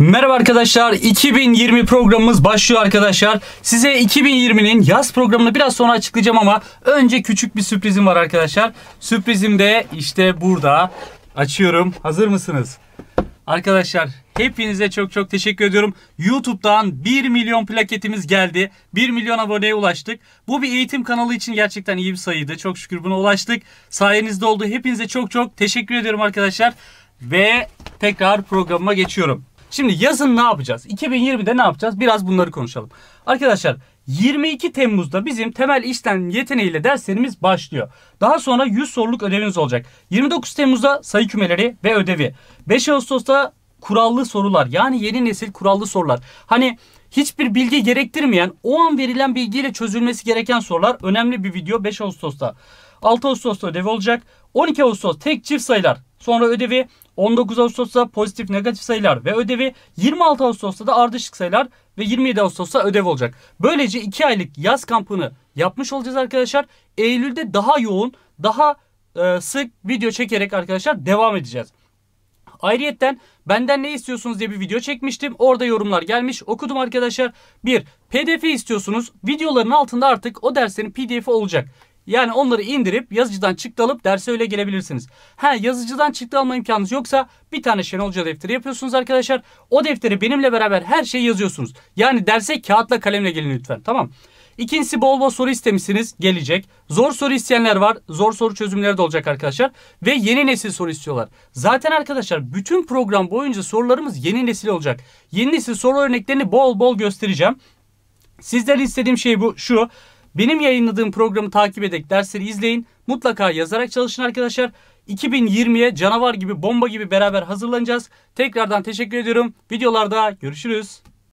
Merhaba arkadaşlar. 2020 programımız başlıyor arkadaşlar. Size 2020'nin yaz programını biraz sonra açıklayacağım ama önce küçük bir sürprizim var arkadaşlar. Sürprizim de işte burada. Açıyorum. Hazır mısınız? Arkadaşlar hepinize çok çok teşekkür ediyorum. YouTube'dan 1 milyon plaketimiz geldi. 1 milyon aboneye ulaştık. Bu bir eğitim kanalı için gerçekten iyi bir sayıydı. Çok şükür buna ulaştık. Sayenizde oldu. Hepinize çok çok teşekkür ediyorum arkadaşlar. Ve tekrar programıma geçiyorum. Şimdi yazın ne yapacağız? 2020'de ne yapacağız? Biraz bunları konuşalım. Arkadaşlar 22 Temmuz'da bizim temel işlem yeteneğiyle derslerimiz başlıyor. Daha sonra 100 soruluk ödevimiz olacak. 29 Temmuz'da sayı kümeleri ve ödevi. 5 Ağustos'ta kurallı sorular yani yeni nesil kurallı sorular. Hani hiçbir bilgi gerektirmeyen o an verilen bilgiyle çözülmesi gereken sorular önemli bir video 5 Ağustos'ta. 6 Ağustos'ta ödevi olacak. 12 Ağustos tek çift sayılar. Sonra ödevi 19 Ağustos'ta pozitif negatif sayılar ve ödevi 26 Ağustos'ta da ardışık sayılar ve 27 Ağustos'ta ödev olacak. Böylece 2 aylık yaz kampını yapmış olacağız arkadaşlar. Eylül'de daha yoğun, daha e, sık video çekerek arkadaşlar devam edeceğiz. Ayrıyetten benden ne istiyorsunuz diye bir video çekmiştim. Orada yorumlar gelmiş. Okudum arkadaşlar. Bir, pdf istiyorsunuz. Videoların altında artık o derslerin pdf'i olacak. Yani onları indirip yazıcıdan çıktı alıp derse öyle gelebilirsiniz. Ha yazıcıdan çıktı alma imkanınız yoksa bir tane Şenol Hoca defteri yapıyorsunuz arkadaşlar. O defteri benimle beraber her şeyi yazıyorsunuz. Yani derse kağıtla kalemle gelin lütfen tamam. İkincisi bol bol soru istemişsiniz. Gelecek. Zor soru isteyenler var. Zor soru çözümleri de olacak arkadaşlar. Ve yeni nesil soru istiyorlar. Zaten arkadaşlar bütün program boyunca sorularımız yeni nesil olacak. Yeni nesil soru örneklerini bol bol göstereceğim. Sizden istediğim şey bu şu. Benim yayınladığım programı takip ederek dersleri izleyin. Mutlaka yazarak çalışın arkadaşlar. 2020'ye canavar gibi bomba gibi beraber hazırlanacağız. Tekrardan teşekkür ediyorum. Videolarda görüşürüz.